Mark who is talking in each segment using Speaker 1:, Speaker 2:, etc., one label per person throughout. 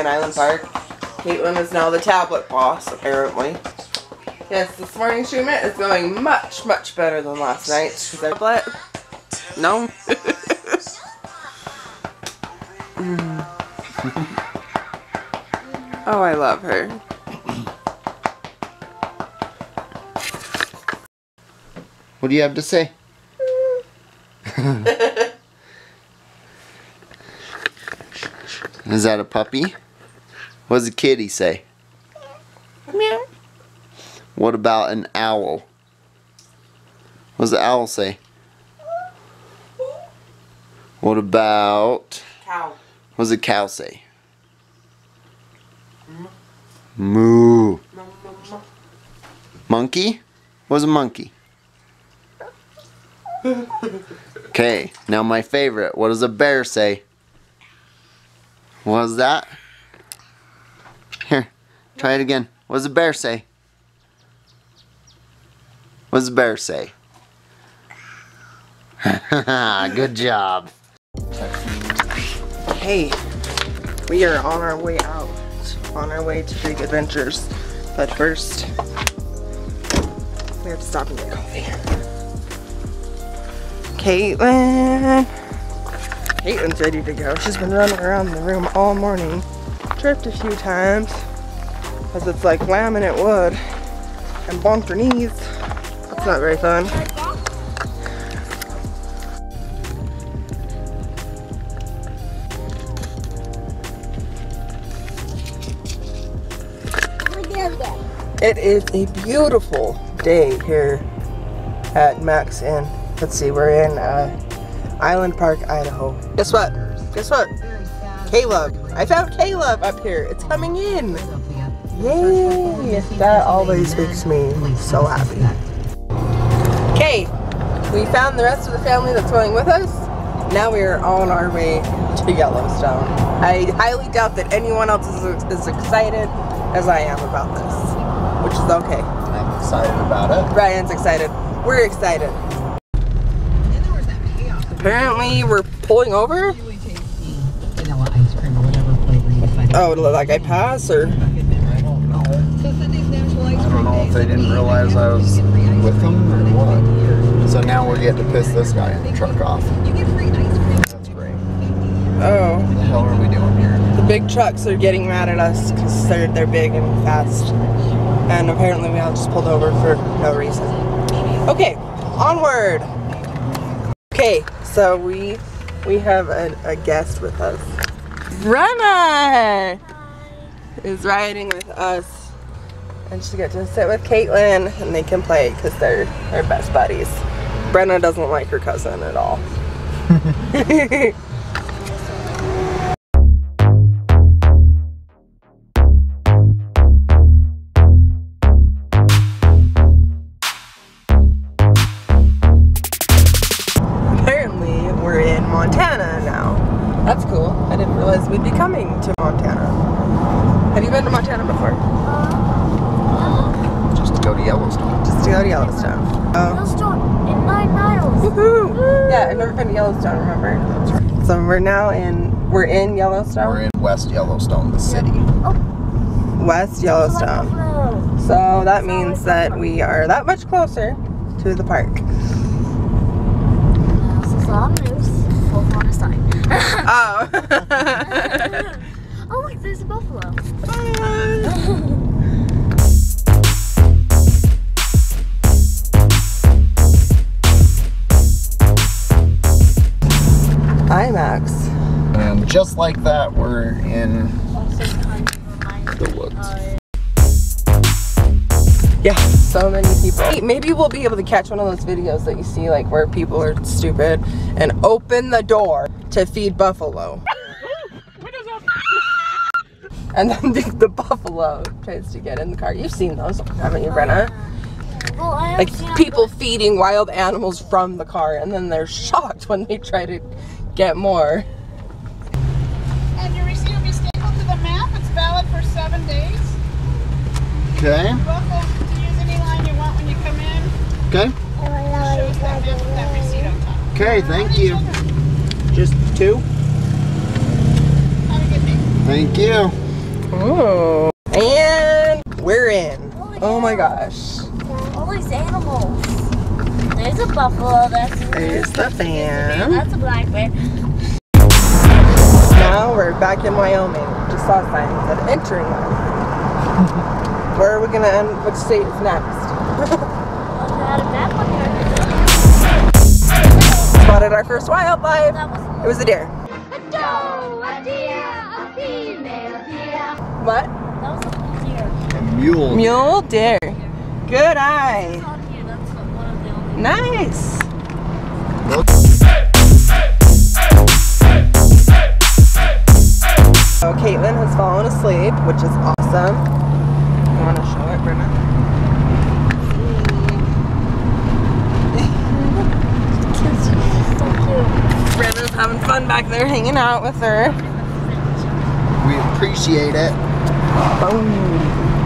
Speaker 1: in Island Park. Caitlin is now the tablet boss, apparently. Yes, this morning's treatment is going much, much better than last night's. Tablet? No. Mm. oh, I love her.
Speaker 2: What do you have to say? Is that a puppy? What does a kitty say?
Speaker 1: Meow.
Speaker 2: What about an owl? What does the owl say? What about...
Speaker 1: Cow.
Speaker 2: What does a cow say? Moo. Monkey? What's a monkey? Okay, now my favorite. What does a bear say? What was that? Here, try it again. What does the bear say? What does the bear say? Good job.
Speaker 1: Hey, we are on our way out, on our way to big adventures. But first, we have to stop and get coffee. Caitlin! Caitlin's ready to go. She's been running around the room all morning. Tripped a few times, because it's like laminate wood, and bonked her knees. That's not very fun. It is a beautiful day here at Mack's Inn. Let's see, we're in uh, Island Park, Idaho. Guess what? Guess what? Caleb. I found Caleb up here. It's coming in. Yay! That always makes me so happy. Okay, we found the rest of the family that's going with us. Now we are on our way to Yellowstone. I highly doubt that anyone else is as excited as I am about this, which is okay.
Speaker 2: I'm excited about it.
Speaker 1: Ryan's excited. We're excited. Apparently, we're pulling over.
Speaker 3: vanilla ice cream or whatever flavor you find.
Speaker 1: Oh, like I pass or?
Speaker 2: I don't know.
Speaker 3: So Sunday's National Ice
Speaker 2: I
Speaker 3: Cream
Speaker 2: don't know
Speaker 3: Day.
Speaker 2: if they didn't realize I was with them or what. So now we're getting to piss this guy in the truck off.
Speaker 3: You get free ice cream.
Speaker 2: That's great.
Speaker 1: Oh,
Speaker 2: What the hell are we doing here?
Speaker 1: the big trucks are getting mad at us because they're they're big and fast, and apparently we all just pulled over for no reason. Okay, onward. Okay, so we we have a, a guest with us. Brenna is riding with us, and she get to sit with Caitlin, and they can play because they're they're best buddies. Brenna doesn't like her cousin at all.
Speaker 2: Yellowstone?
Speaker 1: We're in
Speaker 2: West Yellowstone, the city.
Speaker 1: West Yellowstone. So that means that we are that much closer to the park.
Speaker 4: This
Speaker 2: just like that, we're in the woods.
Speaker 1: Yeah, so many people. Hey, maybe we'll be able to catch one of those videos that you see, like where people are stupid and open the door to feed buffalo. And then the, the buffalo tries to get in the car. You've seen those, haven't you, Brenna?
Speaker 4: Well,
Speaker 1: Like people
Speaker 4: but-
Speaker 1: feeding wild animals from the car, and then they're shocked when they try to get more.
Speaker 5: And your receipt will be stapled to the map. It's valid for seven days.
Speaker 2: Okay.
Speaker 5: Welcome to use any line you want when you come in.
Speaker 2: Okay.
Speaker 5: Shows that that receipt on top.
Speaker 2: Okay, thank you.
Speaker 1: Just
Speaker 2: two?
Speaker 5: Have a good day.
Speaker 2: Thank you.
Speaker 1: Oh. And we're in. Oh my gosh.
Speaker 4: All these animals. There's a buffalo. That's
Speaker 1: There's the fan.
Speaker 4: That's a black bear.
Speaker 1: Now we're back in Wyoming. Just saw signs that entering. Where are we gonna end? Which state is next?
Speaker 4: Had a map on here.
Speaker 1: Spotted our first wildlife.
Speaker 4: That was
Speaker 1: It was a deer. What?
Speaker 4: that was a deer.
Speaker 2: A mule.
Speaker 1: Mule deer. Good eye.
Speaker 4: On here, that's one of the only.
Speaker 1: Nice. So Caitlin has fallen asleep, which is awesome. You want to show it, Brenna?
Speaker 4: So.
Speaker 1: Brenna's having fun back there hanging out with her.
Speaker 2: We appreciate it.
Speaker 1: Boom.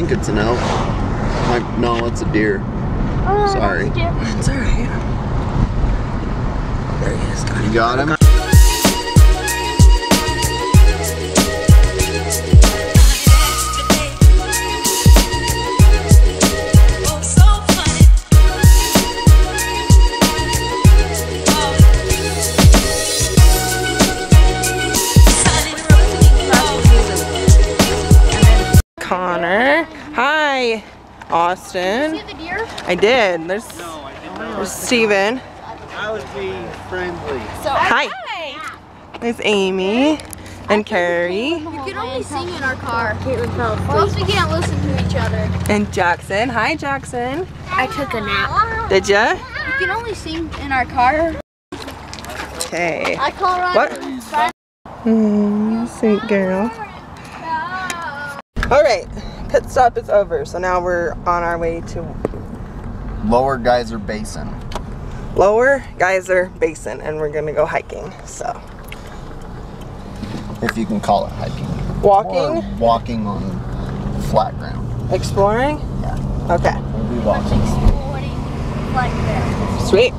Speaker 2: Think it's an elk. Like, no, it's a deer. Oh, Sorry.
Speaker 1: It's alright. There he is.
Speaker 2: You got him?
Speaker 1: Hi. Austin.
Speaker 4: See the deer?
Speaker 1: I did. There's, there's Steven.
Speaker 2: I was being friendly.
Speaker 4: So
Speaker 1: Hi. There's Amy and Carrie
Speaker 4: You can only sing in our car. Caitlin fell asleep. Or else we can't listen to each other.
Speaker 1: and Jackson. Hi, Jackson.
Speaker 4: I took a nap.
Speaker 1: Did ya?
Speaker 4: You can only sing in our car.
Speaker 1: Okay.
Speaker 4: I call Ryan.
Speaker 1: What? Mm, sweet girl. All right. Pit stop is over. So now we're on our way to
Speaker 2: Lower Geyser Basin.
Speaker 1: Lower Geyser Basin, and we're gonna go hiking. So
Speaker 2: If you can call it hiking.
Speaker 1: walking,
Speaker 2: Or walking on flat ground.
Speaker 1: exploring.
Speaker 2: Yeah.
Speaker 1: Okay.
Speaker 2: We'll be walking.
Speaker 4: Exploring Like that.
Speaker 1: Sweet.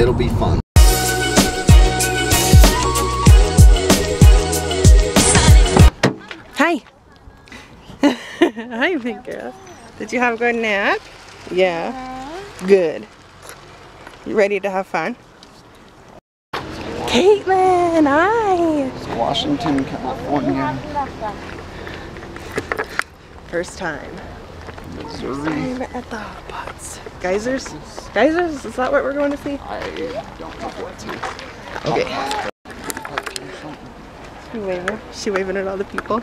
Speaker 2: It'll be fun.
Speaker 1: Hi, big girl. Did you have a good nap? Yeah. Good. You ready to have fun? Caitlin, hi.
Speaker 2: Washington, California,
Speaker 1: First time.
Speaker 2: Missouri.
Speaker 1: I'm at the hot pots. Geysers? Geysers? Is that what we're going to see?
Speaker 2: I don't know what to.
Speaker 1: Okay. She waving. She waving at all the people.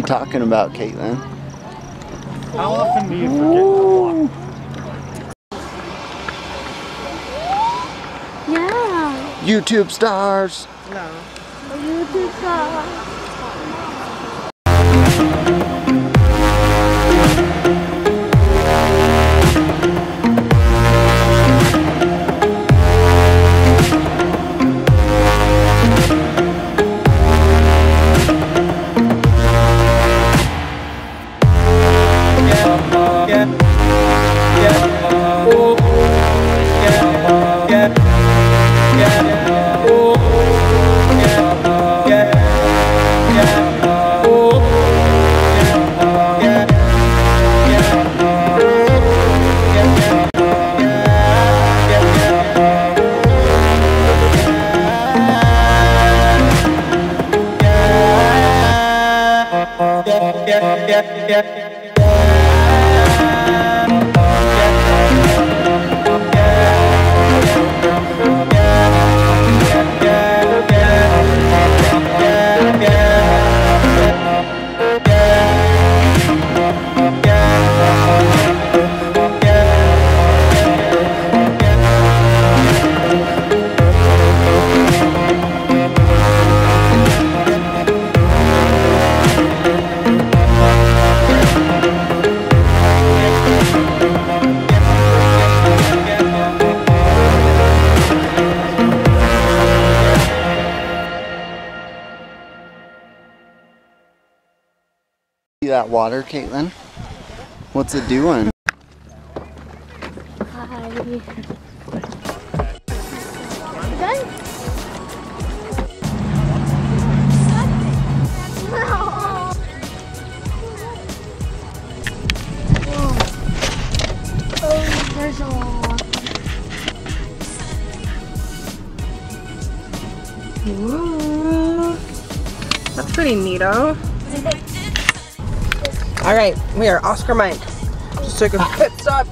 Speaker 2: you talking about, Caitlin?
Speaker 6: How often do you forget?
Speaker 4: Yeah.
Speaker 2: YouTube stars.
Speaker 1: No.
Speaker 4: YouTube star.
Speaker 2: That water, Caitlin? What's it doing?
Speaker 1: That's pretty neato. All right, we are Oscar Mike. Just took a ah. pit stop.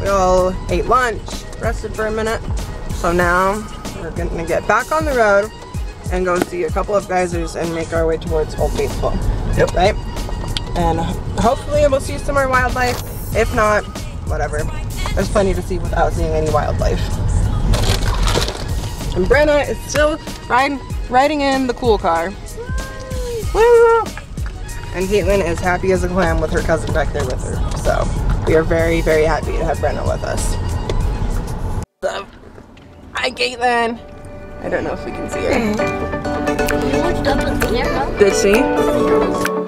Speaker 1: We all ate lunch, rested for a minute. So now we're gonna get back on the road and go see a couple of geysers and make our way towards Old Faithful. Yep. Right? And hopefully we'll see some more wildlife. If not, whatever. There's plenty to see without seeing any wildlife. And Brenna is still riding, riding in the cool car. Woo! And Caitlin is happy as a clam with her cousin back there with her. So we are very, very happy to have Brenna with us. So, hi Caitlin. I don't know if we can see her.
Speaker 4: You looked up at the camera.
Speaker 1: Did she?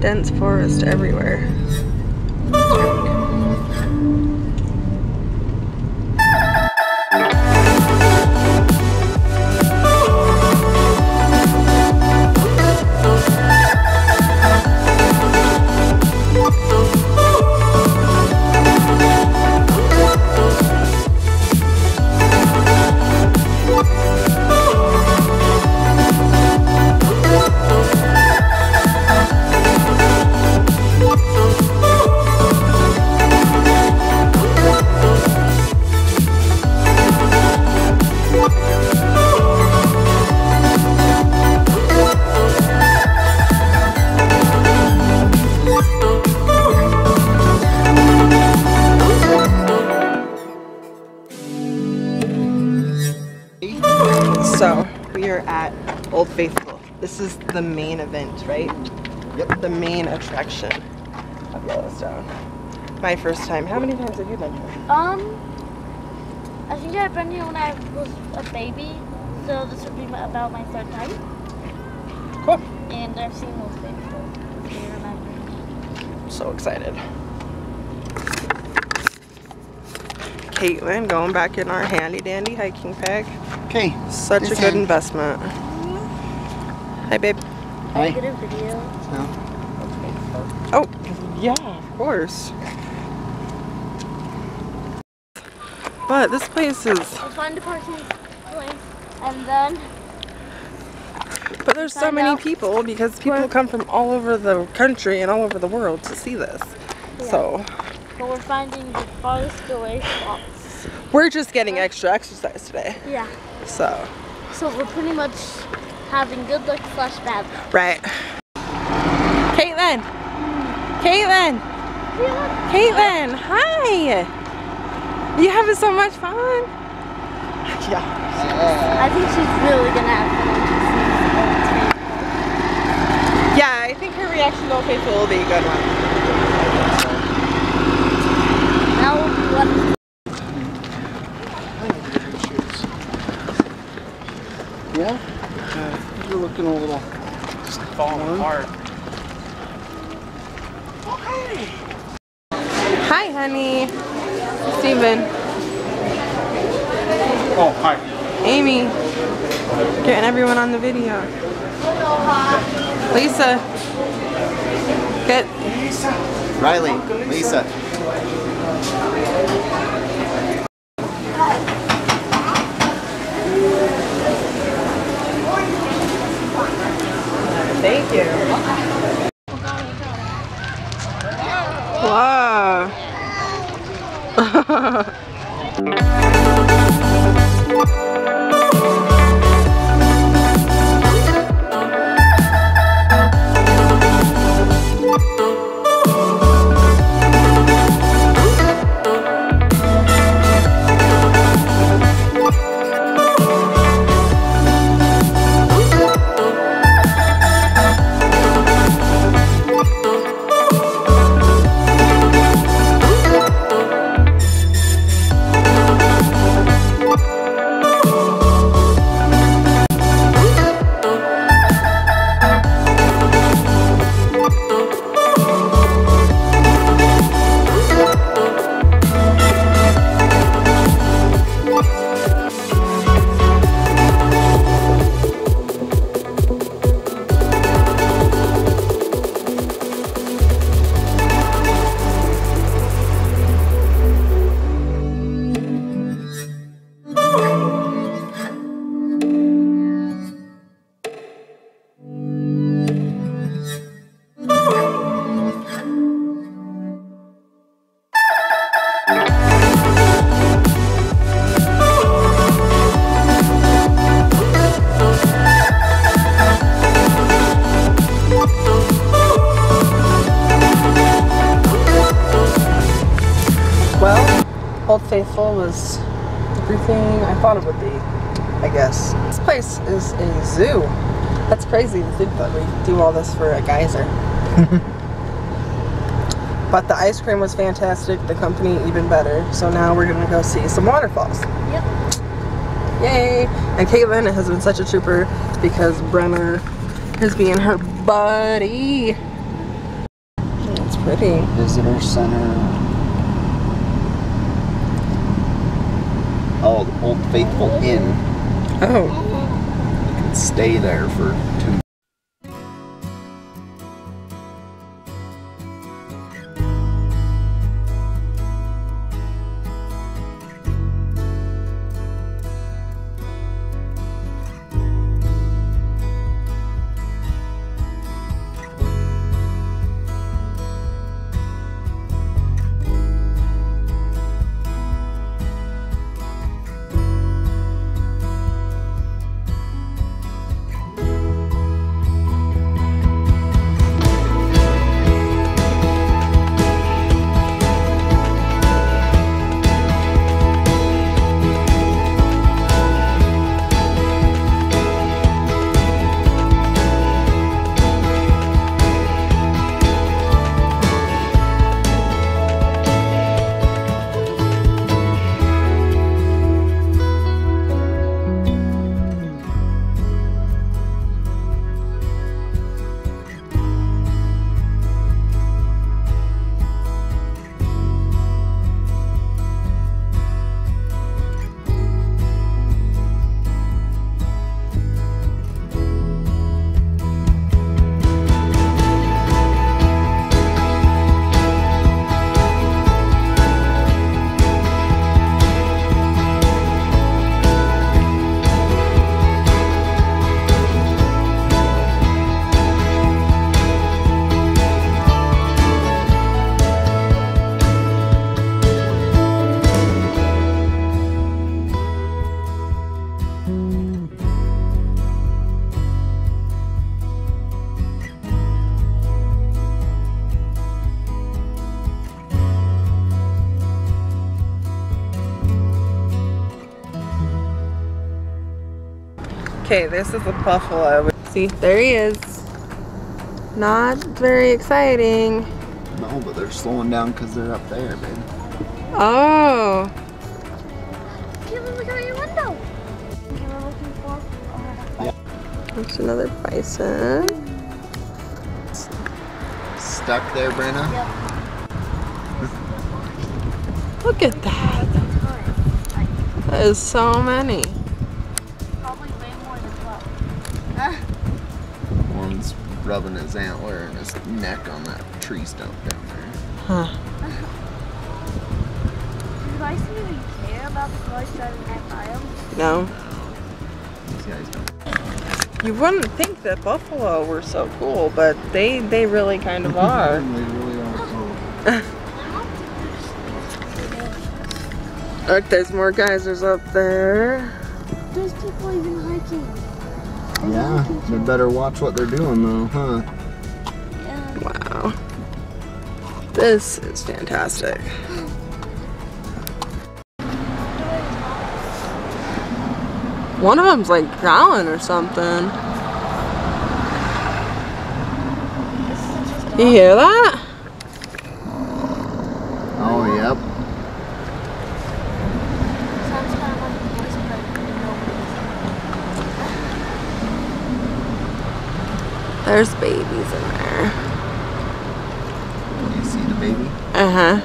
Speaker 1: Dense forest everywhere. Faithful. This is the main event, right?
Speaker 2: Yep.
Speaker 1: The main attraction of Yellowstone. My first time. How many times have you been here?
Speaker 4: Um, I think I've been here when I was a baby, so this would be about my third time.
Speaker 1: Cool.
Speaker 4: And I've seen most faithful. if you remember.
Speaker 1: So excited. Caitlin going back in our handy dandy hiking pack.
Speaker 2: Okay.
Speaker 1: Such a
Speaker 2: This
Speaker 1: good
Speaker 2: end.
Speaker 1: investment. Hi, babe.
Speaker 2: Hi.
Speaker 4: Get a video.
Speaker 2: No.
Speaker 1: Oh, yeah, of course. But this place is,
Speaker 4: I'll find a parking place, and then
Speaker 1: but there's so many
Speaker 4: out
Speaker 1: people because people come from all over the country and all over the world to see this. So
Speaker 4: but we're finding the farthest away spots.
Speaker 1: we're just getting extra exercise today.
Speaker 4: Yeah.
Speaker 1: So,
Speaker 4: So we're pretty much having good luck slash bad luck.
Speaker 1: right. Caitlin! Caitlin! Caitlin! Hi! You having so much fun? Yeah.
Speaker 4: I think she's really gonna have fun when she sees Old Faithful.
Speaker 1: Yeah, I think her reaction to Old Faithful will be a good one.
Speaker 4: That will be one.
Speaker 2: Yeah? You're looking a little.
Speaker 6: Just falling apart.
Speaker 1: Hi, honey. Steven.
Speaker 6: Oh, hi.
Speaker 1: Amy. Getting everyone on the video. Lisa. Get.
Speaker 2: Riley, Lisa.
Speaker 1: Thank you. Wow. Well, Old Faithful was everything I thought it would be, I guess. This place is a zoo. That's crazy to think that we do all this for a geyser. but the ice cream was fantastic, the company even better. So now we're gonna go see some waterfalls.
Speaker 4: Yep.
Speaker 1: Yay! And Caitlin has been such a trooper because Brenna is being her buddy. It's pretty.
Speaker 2: Visitor center. Oh, the Old Faithful Inn.
Speaker 1: Oh.
Speaker 2: You can stay there for
Speaker 1: Okay, this is a buffalo. See, there he is. Not very exciting.
Speaker 2: No, but they're slowing down because they're up there, babe.
Speaker 1: Oh.
Speaker 4: Can we look out your window? Okay, we're looking for. Oh,
Speaker 1: There's another bison.
Speaker 2: Stuck there, Brenna?
Speaker 1: Look at that. That is so many.
Speaker 2: Rubbing his antler and his neck on that tree stump down there.
Speaker 1: Huh.
Speaker 4: Do I even care about the cars driving right by them?
Speaker 1: No.
Speaker 2: These guys don't.
Speaker 1: You wouldn't think that buffalo were so cool, but they they really kind of are.
Speaker 2: They really are cool.
Speaker 1: Look, there's more geysers up there.
Speaker 4: There's people even hiking.
Speaker 2: Yeah, they better watch what they're doing though, huh?
Speaker 4: Yeah.
Speaker 1: Wow. This is fantastic. One of them's like growling or something. You hear that?
Speaker 2: Oh, yep.
Speaker 4: Sounds kind of like a voice, but nobody's.
Speaker 1: There's babies in there.
Speaker 2: You see the baby?
Speaker 1: Uh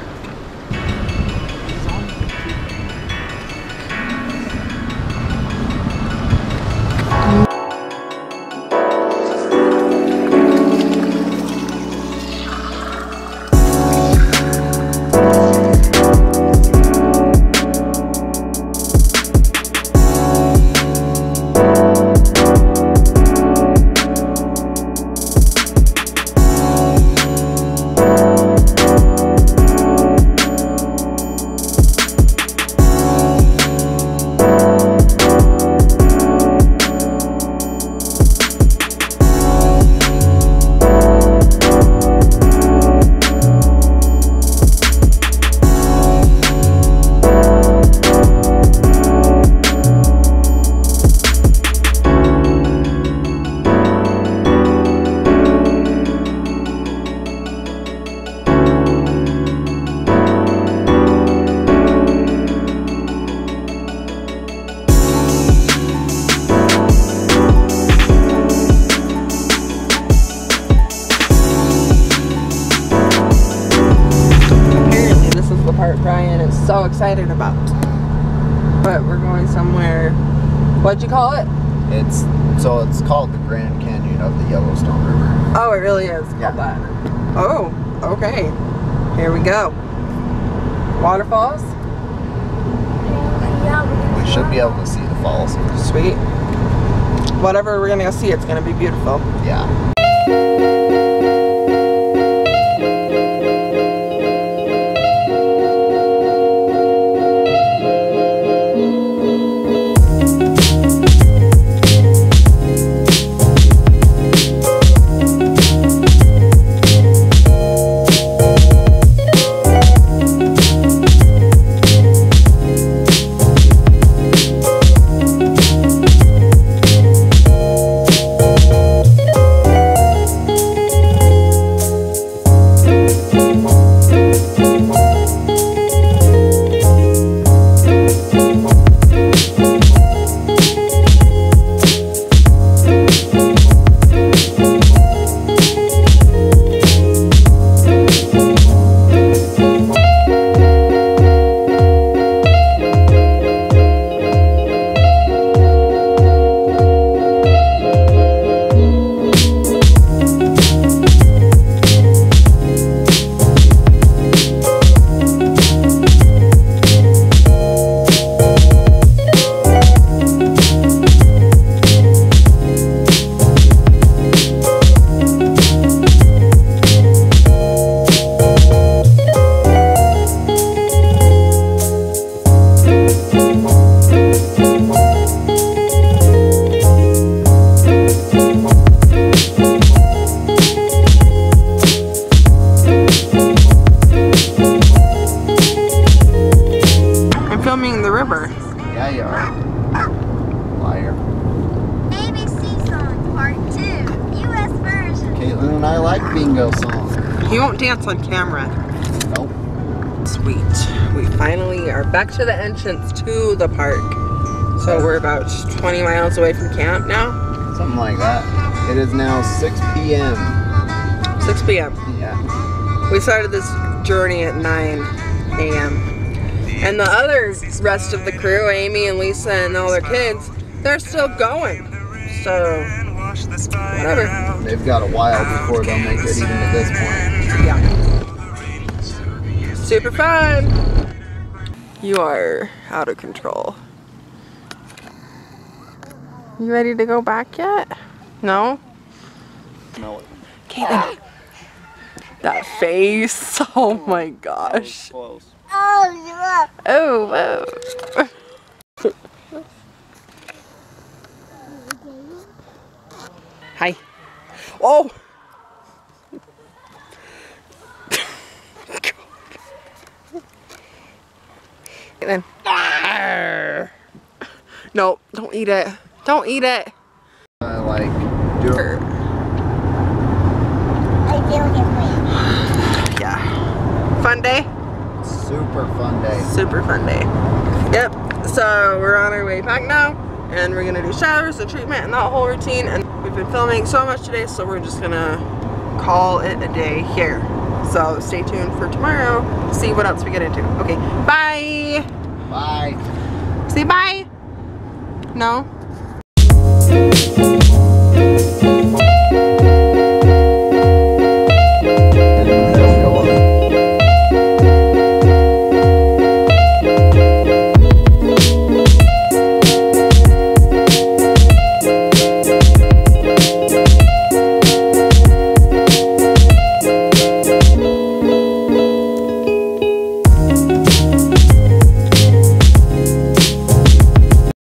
Speaker 1: excited about. But we're going somewhere. What'd you call it?
Speaker 2: It's so it's called the Grand Canyon of the Yellowstone River.
Speaker 1: Oh, it really is called
Speaker 2: Yeah.
Speaker 1: that. Oh, okay. Here we go. Waterfalls?
Speaker 4: We're
Speaker 2: We should be able to see the falls.
Speaker 1: Sweet. Whatever we're gonna go see, it's gonna be beautiful.
Speaker 2: Yeah.
Speaker 1: To the entrance to the park. So we're about 20 miles away from camp now.
Speaker 2: Something like that. It is now 6 p.m.
Speaker 1: 6 p.m.
Speaker 2: Yeah.
Speaker 1: We started this journey at 9 a.m. And the other rest of the crew, Amy and Lisa and all their kids, they're still going. So, whatever.
Speaker 2: They've got a while before they'll make it even to this point.
Speaker 1: Yeah. Super fun. You are out of control. You ready to go back yet? No?
Speaker 6: No.
Speaker 1: Caitlin. That face. Oh my gosh.
Speaker 6: Close.
Speaker 4: Oh,
Speaker 1: Oh, whoa. Hi. Oh! Caitlin. Arr. No, don't eat it. Don't eat it.
Speaker 2: I like do it.
Speaker 4: I feel different.
Speaker 1: Yeah. Fun day?
Speaker 2: Super fun day.
Speaker 1: Super fun day. Yep. So we're on our way back now, and we're gonna do showers and treatment and that whole routine. And we've been filming so much today, so we're just gonna call it a day here. So stay tuned for tomorrow to see what else we get into. Okay, bye.
Speaker 2: Bye.
Speaker 1: Say bye. No.